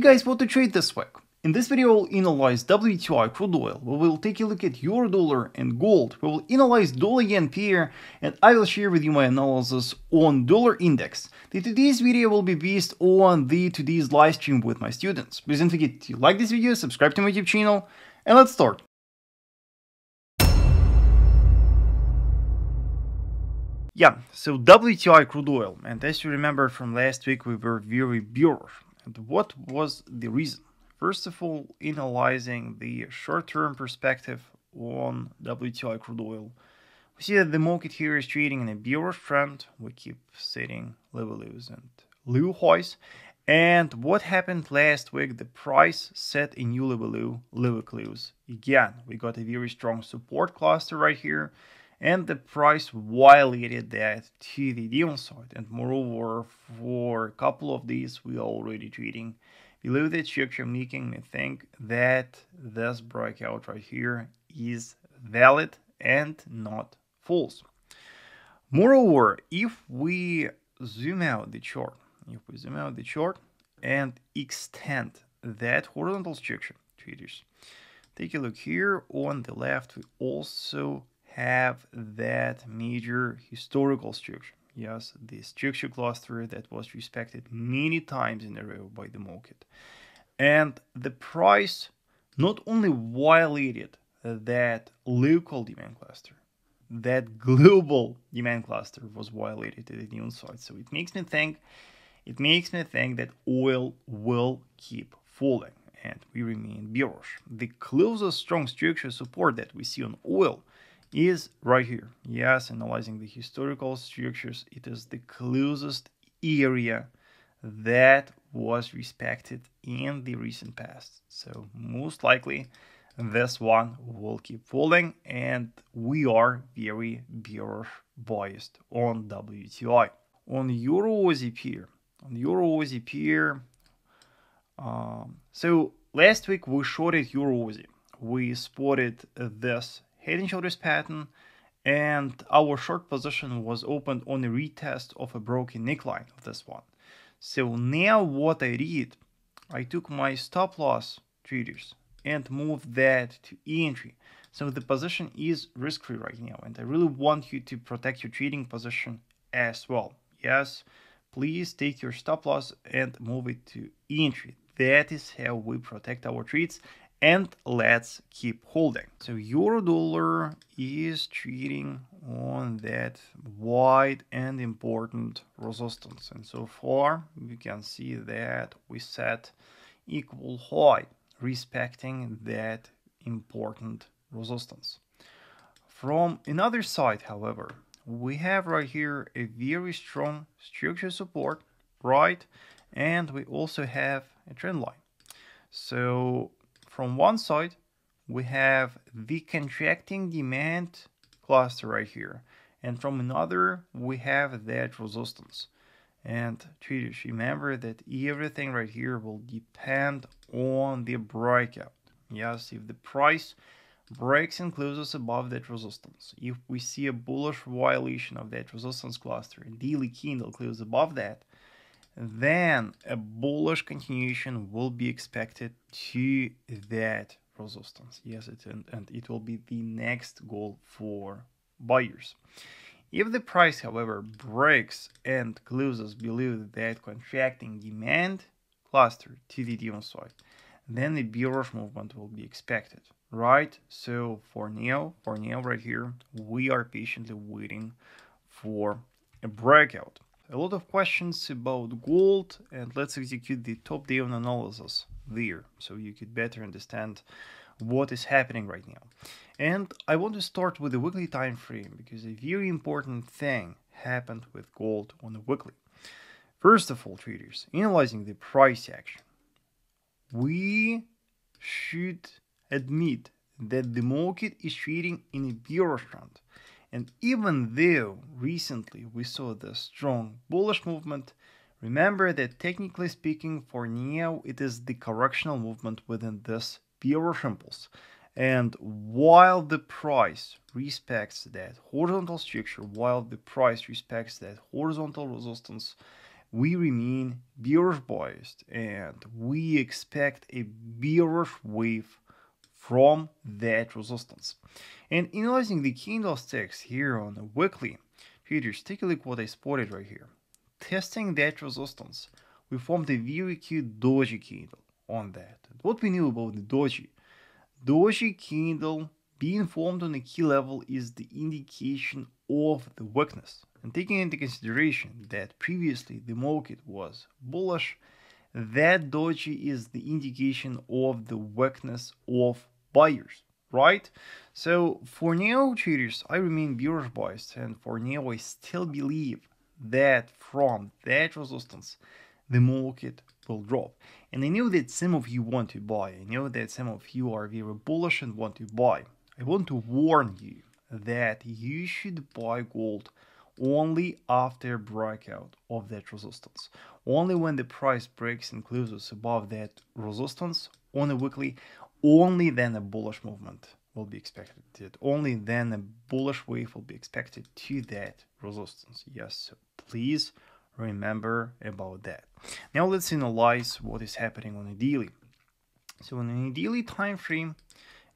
Guys, what to trade this week? In this video, we'll analyze WTI crude oil, we will take a look at euro dollar and gold, we will analyze dollar yen pair, and I will share with you my analysis on dollar index. The today's video will be based on the today's live stream with my students. Please don't forget to like this video, subscribe to my YouTube channel, and let's start. Yeah, so WTI crude oil, and as you remember from last week, we were very bearish. And what was the reason? First of all, analyzing the short-term perspective on WTI crude oil, we see that the market here is trading in a bearish trend. We keep setting level lows and low highs. And what happened last week? The price set a new level low, level close. Again, we got a very strong support cluster right here and the price violated that to the downside and moreover for a couple of these we are already trading below that structure making me think that this breakout right here is valid and not false. Moreover if we zoom out the chart if we zoom out the chart and extend that horizontal structure traders take a look here on the left we also have that major historical structure. Yes, the structure cluster that was respected many times in a row by the market. And the price not only violated that local demand cluster, that global demand cluster was violated at the downside. So it makes me think, it makes me think that oil will keep falling and we remain bearish. The closest strong structure support that we see on oil is right here. Yes, analyzing the historical structures, it is the closest area that was respected in the recent past. So most likely this one will keep falling and we are very bearish biased on WTI. On Euro Aussie pair, on Euro Aussie pair, um, so last week we shorted Euro Aussie. We spotted this head and shoulders pattern and our short position was opened on a retest of a broken neckline of this one. So now what I did, I took my stop loss traders and moved that to entry. So the position is risk-free right now and I really want you to protect your trading position as well. Yes, please take your stop loss and move it to entry. That is how we protect our trades and let's keep holding. So euro dollar is trading on that wide and important resistance. And so far you can see that we set equal high respecting that important resistance. From another side, however, we have right here a very strong structure support, right? And we also have a trend line. So from one side, we have the contracting demand cluster right here. And from another, we have that resistance. And traders, remember that everything right here will depend on the breakout. Yes, if the price breaks and closes above that resistance, if we see a bullish violation of that resistance cluster, daily candle closes above that, then a bullish continuation will be expected to that resistance. Yes, it, and, and it will be the next goal for buyers. If the price, however, breaks and closes below that contracting demand cluster to the downside, then the bearish movement will be expected, right? So for now, for now right here, we are patiently waiting for a breakout a lot of questions about gold and let's execute the top-down analysis there so you could better understand what is happening right now. And I want to start with the weekly time frame because a very important thing happened with gold on the weekly. First of all, traders, analyzing the price action, we should admit that the market is trading in a bearish trend and even though recently we saw the strong bullish movement, remember that technically speaking for now it is the correctional movement within this bearish impulse. And while the price respects that horizontal structure, while the price respects that horizontal resistance we remain bearish biased and we expect a bearish wave from that resistance. And analyzing the candlesticks here on the weekly futures, take a look what I spotted right here. Testing that resistance, we formed a very cute doji candle on that. What we knew about the doji, doji candle being formed on a key level is the indication of the weakness. And taking into consideration that previously the market was bullish, that doji is the indication of the weakness of buyers, right? So for now, traders, I remain bearish biased, and for now, I still believe that from that resistance, the market will drop. And I know that some of you want to buy. I know that some of you are very bullish and want to buy. I want to warn you that you should buy gold only after breakout of that resistance. Only when the price breaks and closes above that resistance on a weekly, only then a bullish movement will be expected. to it. Only then a bullish wave will be expected to that resistance. Yes, so please remember about that. Now let's analyze what is happening on a daily. So on a daily time frame,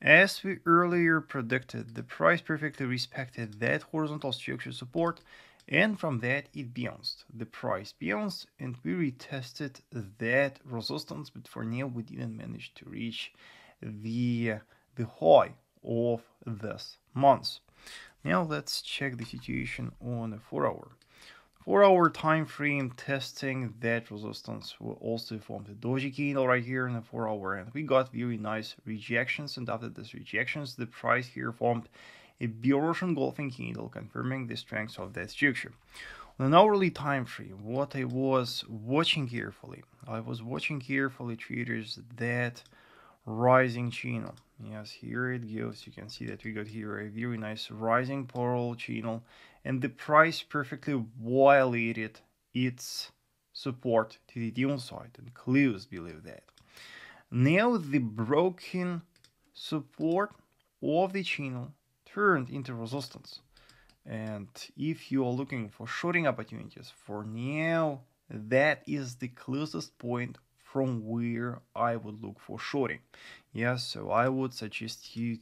as we earlier predicted, the price perfectly respected that horizontal structure support and from that it bounced. The price bounced and we retested that resistance but for now we didn't manage to reach the, the high of this month. Now let's check the situation on a 4 hour. 4 hour time frame testing that resistance will also form the doji candle right here in the 4 hour and we got very nice rejections and after these rejections the price here formed a bearish engulfing candle confirming the strength of that structure. On an hourly time frame what I was watching carefully I was watching carefully traders that rising channel yes here it goes. You can see that we got here a very nice rising parallel channel and the price perfectly violated its support to the downside and closed below that. Now the broken support of the channel turned into resistance. And if you are looking for shorting opportunities for now that is the closest point from where I would look for shorting. Yes, so I would suggest you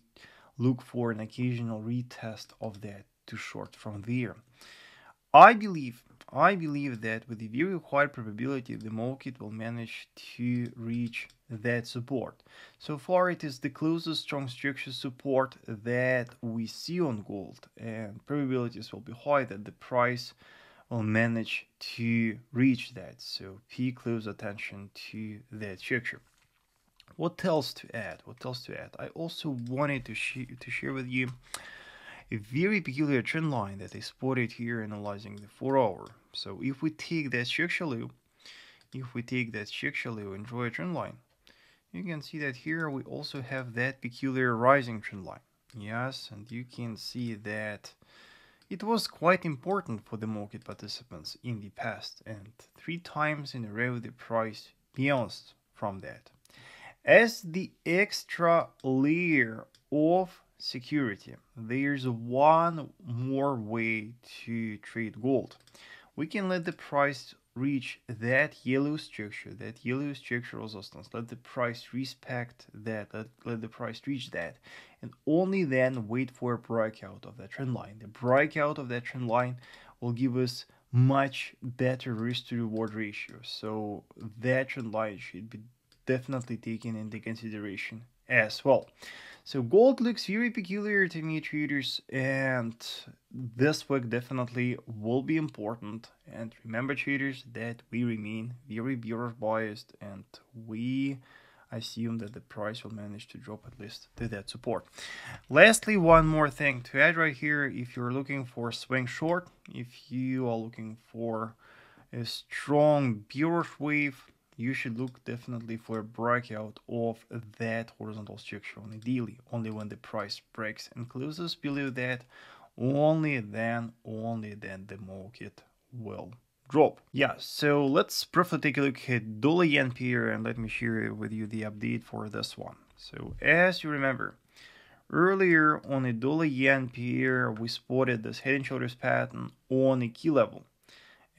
look for an occasional retest of that to short from there. I believe I believe that with a very high probability the market will manage to reach that support. So far it is the closest strong structure support that we see on gold and probabilities will be high that the price will manage to reach that. So pay close attention to that structure. What else to add? What else to add? I also wanted to, sh to share with you a very peculiar trend line that I spotted here analyzing the 4 hour. So if we take that structure loop, if we take that structure loop and draw a trend line, you can see that here we also have that peculiar rising trend line. Yes, and you can see that it was quite important for the market participants in the past, and three times in a row the price bounced from that. As the extra layer of security, there's one more way to trade gold. We can let the price reach that yellow structure, that yellow structure resistance, let the price respect that, let, let the price reach that, and only then wait for a breakout of that trend line. The breakout of that trend line will give us much better risk to reward ratio. So that trend line should be definitely taken into consideration as well. So gold looks very peculiar to me traders and this week definitely will be important and remember traders that we remain very bearish biased and we assume that the price will manage to drop at least to that support. Lastly, one more thing to add right here, if you're looking for swing short, if you are looking for a strong bearish wave, you should look definitely for a breakout of that horizontal structure on a daily. Only when the price breaks and closes below that, only then, only then the market will drop. Yeah, so let's briefly take a look at dollar yen pair and let me share with you the update for this one. So as you remember, earlier on a dollar yen pair, we spotted this head and shoulders pattern on a key level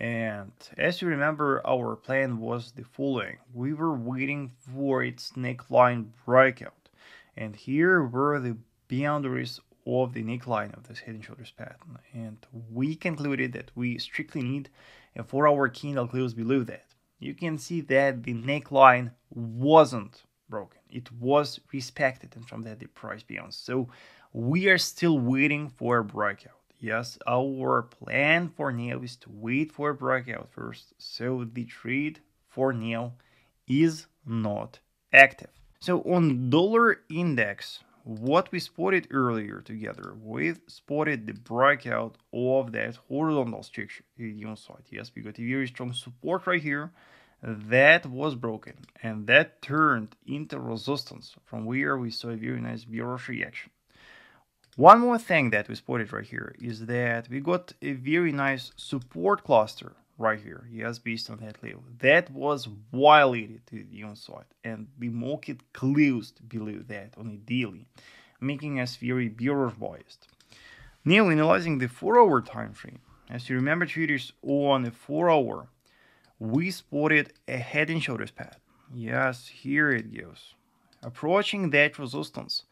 And as you remember, our plan was the following. We were waiting for its neckline breakout. And here were the boundaries of the neckline of this head and shoulders pattern. And we concluded that we strictly need a 4 hour candle close below that. You can see that the neckline wasn't broken. It was respected and from that the price bounced. So we are still waiting for a breakout. Yes, our plan for now is to wait for a breakout first. So the trade for now is not active. So on dollar index, what we spotted earlier together, we spotted the breakout of that horizontal structure to the side. Yes, we got a very strong support right here that was broken and that turned into resistance from where we saw a very nice bearish reaction. One more thing that we spotted right here is that we got a very nice support cluster right here, yes, based on that level. That was violated to the downside and the market closed below that on a daily, making us very bearish biased. Now analyzing the 4-hour time frame, as you remember traders on a 4-hour, we spotted a head and shoulders pattern. Yes, here it goes. Approaching that resistance,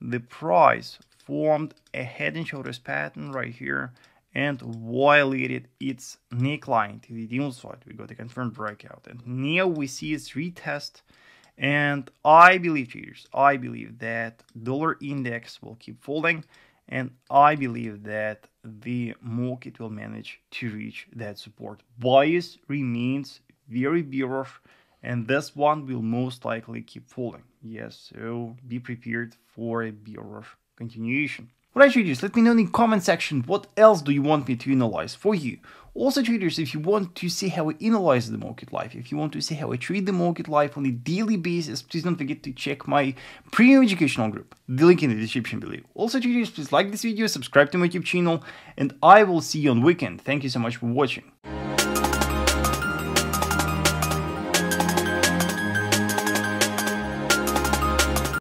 the price formed a head and shoulders pattern right here and violated its neckline to the downside. We got a confirmed breakout. And now we see its retest. And I believe, traders, I believe that dollar index will keep falling. And I believe that the market will manage to reach that support. Bias remains very bearish and this one will most likely keep falling. Yes, so be prepared for a bearish continuation. Alright traders, let me know in the comment section what else do you want me to analyze for you. Also traders, if you want to see how I analyze the market life, if you want to see how I treat the market life on a daily basis, please don't forget to check my premium educational group, the link in the description below. Also traders, please like this video, subscribe to my YouTube channel, and I will see you on weekend. Thank you so much for watching.